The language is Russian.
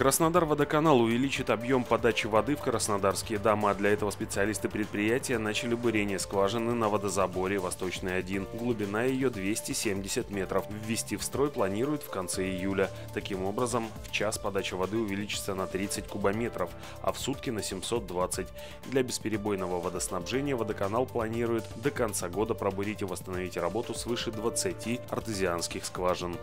Краснодар водоканал увеличит объем подачи воды в краснодарские дома. Для этого специалисты предприятия начали бурение скважины на водозаборе «Восточный 1». Глубина ее 270 метров. Ввести в строй планируют в конце июля. Таким образом, в час подача воды увеличится на 30 кубометров, а в сутки на 720. Для бесперебойного водоснабжения водоканал планирует до конца года пробурить и восстановить работу свыше 20 артезианских скважин.